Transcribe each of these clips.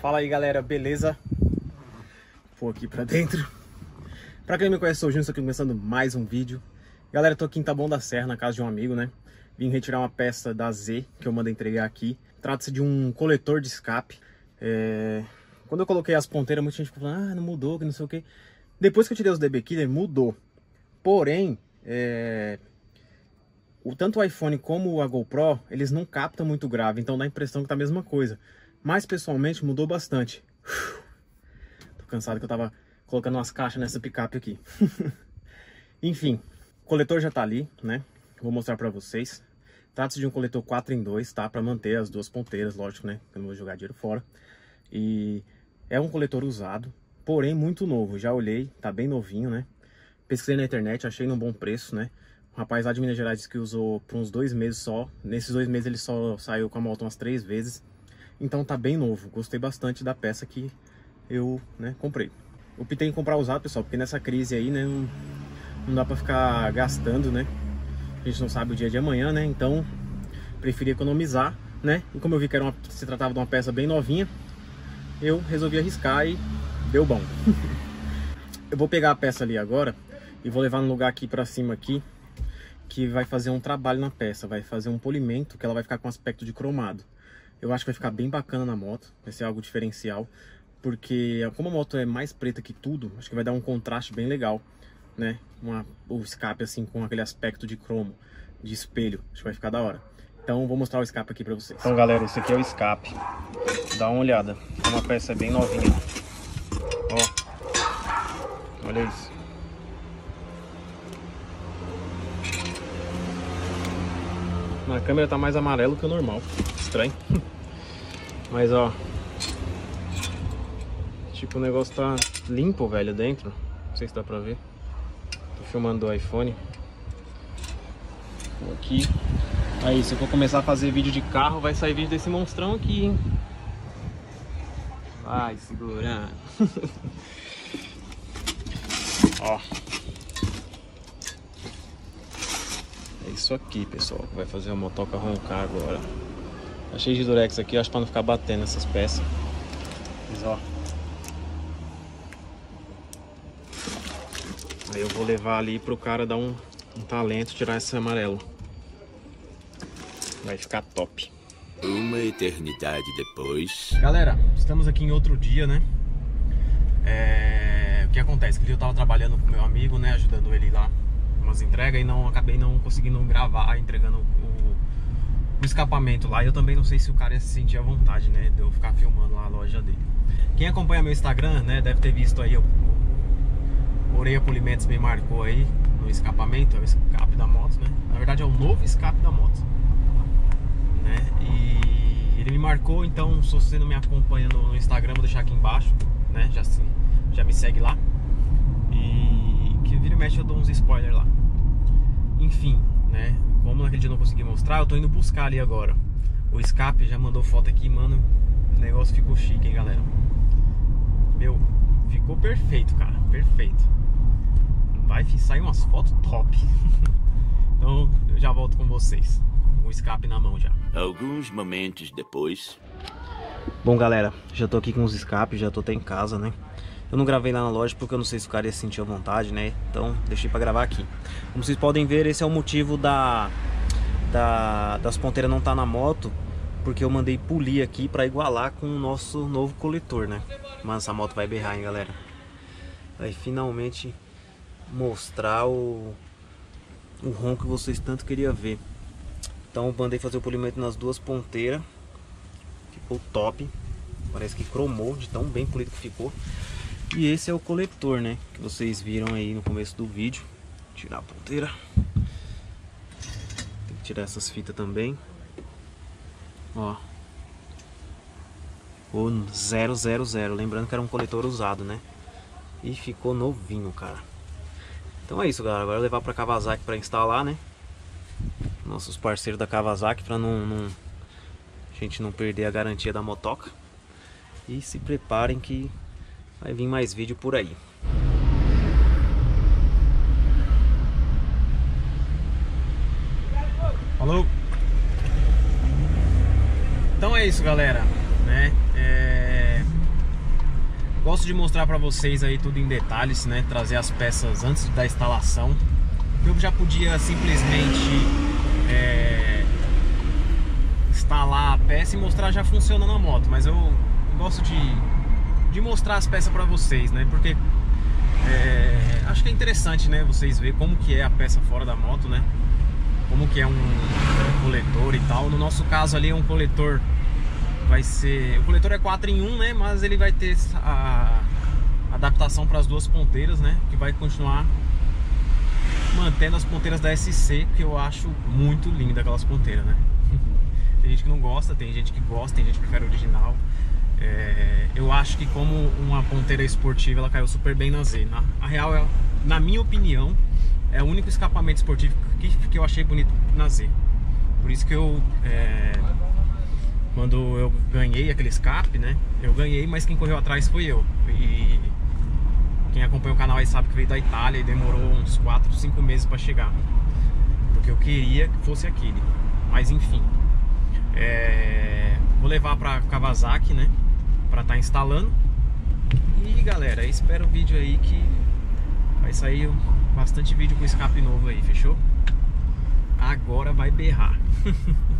Fala aí galera, beleza? Vou aqui pra dentro. Pra quem me conhece, sou o Júnior, estou aqui começando mais um vídeo. Galera, tô aqui em Taboão da Serra, na casa de um amigo, né? Vim retirar uma peça da Z, que eu mandei entregar aqui. Trata-se de um coletor de escape. É... Quando eu coloquei as ponteiras, muita gente ficou falando, ah, não mudou, que não sei o que. Depois que eu tirei os DB Killer, mudou. Porém, é... o, tanto o iPhone como a GoPro, eles não captam muito grave, então dá a impressão que tá a mesma coisa. Mas pessoalmente mudou bastante. Tô cansado que eu tava colocando umas caixas nessa picape aqui. Enfim, o coletor já tá ali, né? Vou mostrar pra vocês. Trata-se de um coletor 4 em 2, tá? Pra manter as duas ponteiras, lógico, né? Eu não vou jogar dinheiro fora. E é um coletor usado, porém muito novo. Já olhei, tá bem novinho, né? Pesquisei na internet, achei num bom preço, né? Um rapaz lá de Minas Gerais disse que usou por uns dois meses só. Nesses dois meses ele só saiu com a moto umas três vezes. Então tá bem novo. Gostei bastante da peça que eu né, comprei. Optei em comprar usado, pessoal, porque nessa crise aí, né, não, não dá pra ficar gastando, né? A gente não sabe o dia de amanhã, né? Então, preferi economizar, né? E como eu vi que era uma, se tratava de uma peça bem novinha, eu resolvi arriscar e deu bom. eu vou pegar a peça ali agora e vou levar no lugar aqui pra cima aqui, que vai fazer um trabalho na peça, vai fazer um polimento que ela vai ficar com aspecto de cromado. Eu acho que vai ficar bem bacana na moto, vai ser algo diferencial, porque como a moto é mais preta que tudo, acho que vai dar um contraste bem legal, né? Uma, o escape assim com aquele aspecto de cromo, de espelho, acho que vai ficar da hora. Então vou mostrar o escape aqui pra vocês. Então galera, esse aqui é o escape, dá uma olhada, é uma peça bem novinha. Ó, olha isso. Na câmera tá mais amarelo que o normal. Estranho. Mas ó. Tipo, o negócio tá limpo, velho, dentro. Não sei se dá pra ver. Tô filmando do iPhone. Aqui. Aí, se eu for começar a fazer vídeo de carro, vai sair vídeo desse monstrão aqui, hein? Vai, segurando. ó. É isso aqui, pessoal. Vai fazer a motoca roncar agora. Tá cheio de durex aqui, acho pra não ficar batendo essas peças. Mas ó. Aí eu vou levar ali pro cara dar um, um talento, tirar esse amarelo. Vai ficar top. Uma eternidade depois. Galera, estamos aqui em outro dia, né? É... O que acontece? Dia eu tava trabalhando com meu amigo, né? Ajudando ele lá umas entregas e não acabei não conseguindo gravar entregando o, o escapamento lá. Eu também não sei se o cara ia se sentir à vontade, né? De eu ficar filmando lá a loja dele. Quem acompanha meu Instagram, né? Deve ter visto aí o, o Oreia Polimentos me marcou aí no escapamento, é o escape da moto, né? Na verdade é o novo escape da moto. Né? E ele me marcou, então se você não me acompanha no, no Instagram, vou deixar aqui embaixo, né? Já, se, já me segue lá. E que vira e mexe eu dou uns spoilers lá. Enfim, né? Como naquele dia eu não consegui mostrar, eu tô indo buscar ali agora. O escape já mandou foto aqui, mano. O negócio ficou chique, hein, galera? Meu, ficou perfeito, cara. Perfeito. Vai sair umas fotos top. então eu já volto com vocês. Com o escape na mão já. Alguns momentos depois. Bom, galera, já tô aqui com os escapes, já tô até em casa, né? Eu não gravei lá na loja porque eu não sei se o cara ia sentir a vontade, né? Então deixei pra gravar aqui. Como vocês podem ver, esse é o motivo da, da das ponteiras não estar tá na moto. Porque eu mandei polir aqui pra igualar com o nosso novo coletor, né? Mas essa moto vai berrar, hein, galera? Vai finalmente mostrar o, o ron que vocês tanto queriam ver. Então mandei fazer o polimento nas duas ponteiras. Ficou top. Parece que cromou de tão bem polido que ficou. E esse é o coletor, né? Que vocês viram aí no começo do vídeo. Tirar a ponteira. Tem que tirar essas fitas também. Ó. O 000. Lembrando que era um coletor usado, né? E ficou novinho, cara. Então é isso, galera. Agora levar pra Kawasaki pra instalar, né? Nossos parceiros da Kawasaki pra não, não... a gente não perder a garantia da motoca. E se preparem que Vai vir mais vídeo por aí. Falou! Então é isso, galera. Né? É... gosto de mostrar para vocês aí tudo em detalhes, né? Trazer as peças antes da instalação. Eu já podia simplesmente é, instalar a peça e mostrar já funcionando a moto, mas eu gosto de, de mostrar as peças para vocês, né? Porque é, acho que é interessante, né? Vocês ver como que é a peça fora da moto, né? Como que é um, um coletor e tal. No nosso caso ali é um coletor vai ser. O coletor é 4 em 1, né? Mas ele vai ter a adaptação para as duas ponteiras, né? Que vai continuar mantendo as ponteiras da SC, que eu acho muito linda aquelas ponteiras, né? tem gente que não gosta, tem gente que gosta, tem gente que prefere original. É, eu acho que como uma ponteira esportiva ela caiu super bem na Z. Na, a real é, na minha opinião, é o único escapamento esportivo que, que eu achei bonito na Z. Por isso que eu é, quando eu ganhei aquele escape, né? Eu ganhei, mas quem correu atrás foi eu. E quem acompanha o canal aí sabe que veio da Itália e demorou uns 4, 5 meses para chegar. Porque eu queria que fosse aquele. Mas enfim. É... Vou levar para Kawasaki, né? Para estar tá instalando. E galera, espero o vídeo aí que vai sair bastante vídeo com escape novo aí, fechou? Agora vai berrar.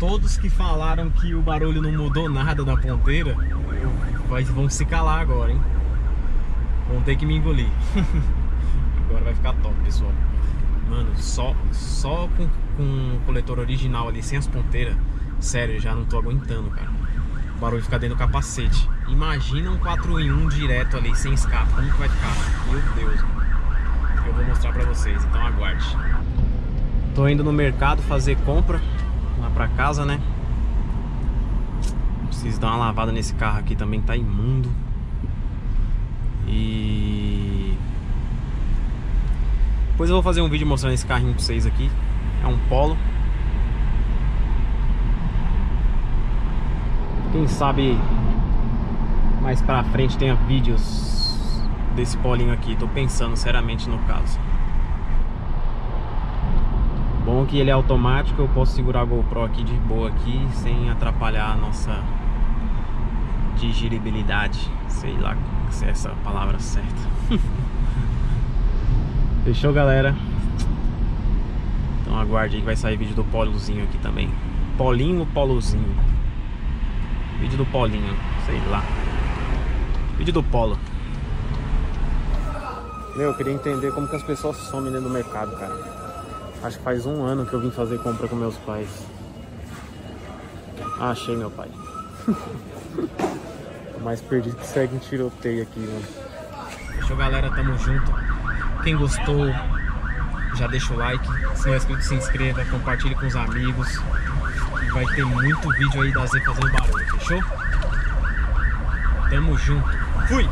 todos que falaram que o barulho não mudou nada da ponteira vão se calar agora, hein? Vão ter que me engolir. agora vai ficar top, pessoal. Mano, só, só com, com o coletor original ali, sem as ponteiras, sério, já não tô aguentando, cara. Barulho fica dentro do capacete. Imagina um 4 em 1 direto ali, sem escape, como que vai ficar? Meu Deus, mano. Eu vou mostrar pra vocês, então aguarde. Tô indo no mercado fazer compra lá pra casa, né? Preciso dar uma lavada nesse carro aqui também, tá imundo. E... Depois eu vou fazer um vídeo mostrando esse carrinho pra vocês aqui. É um Polo. Quem sabe mais pra frente tenha vídeos desse polinho aqui. Tô pensando seriamente no caso. Bom que ele é automático, eu posso segurar a GoPro aqui de boa aqui, sem atrapalhar a nossa digeribilidade. Sei lá se é essa palavra certa. Fechou, galera? Então aguarde aí que vai sair vídeo do polozinho aqui também. Polinho ou polozinho? Vídeo do polinho, sei lá. Vídeo do polo. Meu, eu queria entender como que as pessoas somem dentro do mercado, cara. Acho que faz um ano que eu vim fazer compra com meus pais. Ah, achei meu pai. mais perdido que segue em tiroteio aqui, mano. Fechou, galera? Tamo junto. Quem gostou, já deixa o like. Se não é inscrito, se inscreva, compartilhe com os amigos. Vai ter muito vídeo aí da Z fazendo barulho, fechou? Tamo junto. Fui!